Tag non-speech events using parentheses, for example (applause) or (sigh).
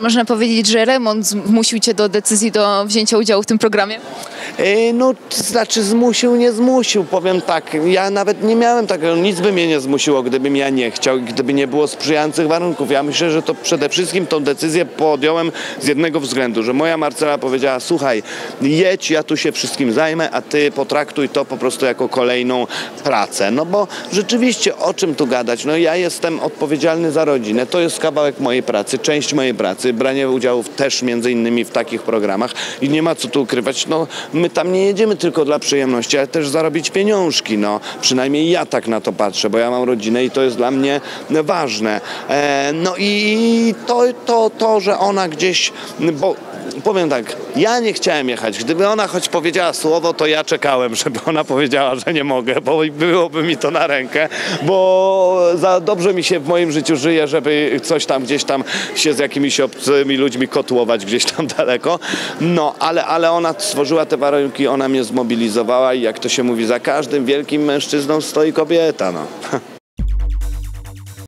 Można powiedzieć, że remont zmusił cię do decyzji do wzięcia udziału w tym programie? E, No, to znaczy zmusił, nie zmusił, powiem tak, ja nawet nie miałem takiego, nic by mnie nie zmusiło, gdybym ja nie chciał, gdyby nie było sprzyjających warunków. Ja myślę, że to przede wszystkim tą decyzję podjąłem z jednego względu, że moja Marcela powiedziała, słuchaj, jedź, ja tu się wszystkim zajmę, a ty potraktuj to po prostu jako kolejną pracę. No bo rzeczywiście, o czym tu gadać? No ja jestem odpowiedzialny za rodzinę, to jest kawałek mojej pracy, część mojej pracy, branie udziału też między innymi w takich programach i nie ma co tu ukrywać, no my tam nie jedziemy tylko dla przyjemności, ale też zarobić pieniążki, no przynajmniej ja tak na to patrzę, bo ja mam rodzinę i to jest dla mnie ważne. E, no i to, to, to, że ona gdzieś, bo powiem tak, ja nie chciałem jechać. Gdyby ona choć powiedziała słowo, to ja czekałem, (laughs) żeby ona powiedziała, że nie mogę, bo byłoby mi to na rękę, bo za dobrze mi się w moim życiu żyje, żeby coś tam gdzieś tam się z jakimiś obcymi ludźmi kotłować gdzieś tam (laughs) daleko. No, ale, ale ona stworzyła te warunki, ona mnie zmobilizowała i jak to się mówi, za każdym wielkim mężczyzną stoi kobieta, no. (laughs)